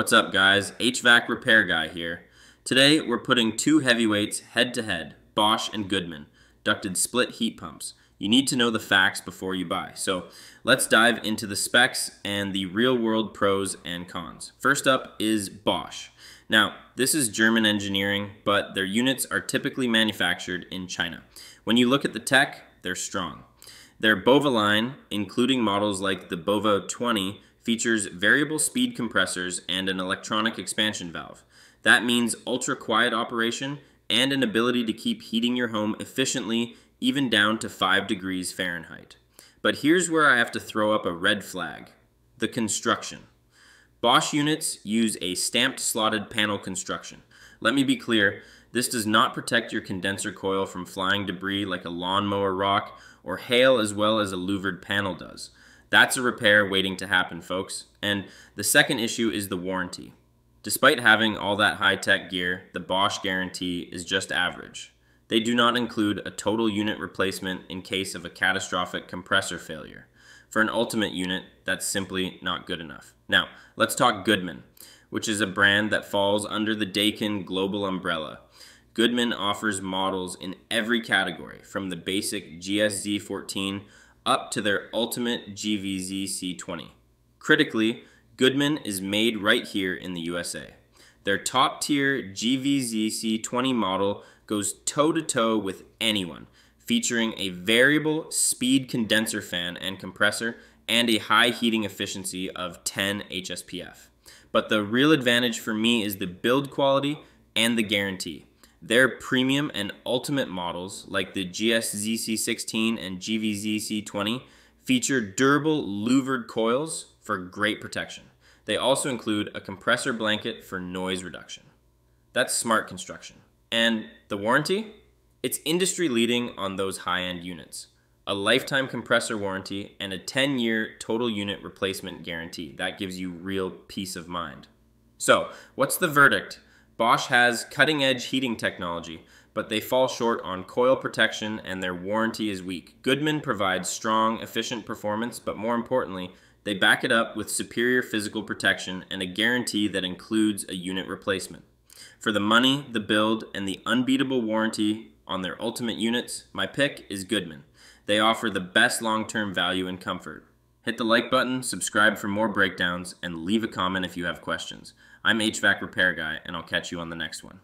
What's up guys, HVAC repair guy here. Today we're putting two heavyweights head to head, Bosch and Goodman, ducted split heat pumps. You need to know the facts before you buy. So let's dive into the specs and the real world pros and cons. First up is Bosch. Now, this is German engineering, but their units are typically manufactured in China. When you look at the tech, they're strong. Their Bova line, including models like the Bova 20, features variable speed compressors and an electronic expansion valve. That means ultra quiet operation and an ability to keep heating your home efficiently even down to 5 degrees Fahrenheit. But here's where I have to throw up a red flag the construction. Bosch units use a stamped slotted panel construction. Let me be clear, this does not protect your condenser coil from flying debris like a lawnmower rock or hail as well as a louvered panel does. That's a repair waiting to happen, folks. And the second issue is the warranty. Despite having all that high-tech gear, the Bosch guarantee is just average. They do not include a total unit replacement in case of a catastrophic compressor failure. For an ultimate unit, that's simply not good enough. Now, let's talk Goodman, which is a brand that falls under the Daikin global umbrella. Goodman offers models in every category, from the basic GSZ14 up to their ultimate GVZ C20. Critically, Goodman is made right here in the USA. Their top tier GVZ C20 model goes toe to toe with anyone, featuring a variable speed condenser fan and compressor and a high heating efficiency of 10 HSPF. But the real advantage for me is the build quality and the guarantee. Their premium and ultimate models, like the GSZC16 and GVZC20, feature durable louvered coils for great protection. They also include a compressor blanket for noise reduction. That's smart construction. And the warranty? It's industry leading on those high end units. A lifetime compressor warranty and a 10 year total unit replacement guarantee. That gives you real peace of mind. So, what's the verdict? Bosch has cutting edge heating technology, but they fall short on coil protection and their warranty is weak. Goodman provides strong, efficient performance, but more importantly, they back it up with superior physical protection and a guarantee that includes a unit replacement. For the money, the build, and the unbeatable warranty on their ultimate units, my pick is Goodman. They offer the best long term value and comfort. Hit the like button, subscribe for more breakdowns, and leave a comment if you have questions. I'm HVAC Repair Guy, and I'll catch you on the next one.